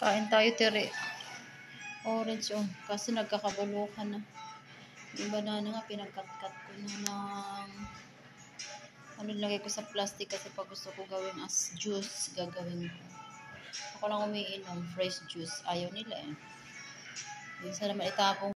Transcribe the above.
Kain tayo, tiri. Orange, oh. Kasi nagkakabulukan na. Yung banana nga, pinagkat-kat ko na ng... Ano nilagay ko sa plastic kasi pag gusto ko gawin as juice, gagawin ko. Ako lang umiinom, fresh juice. Ayaw nila eh. Minsan naman itapong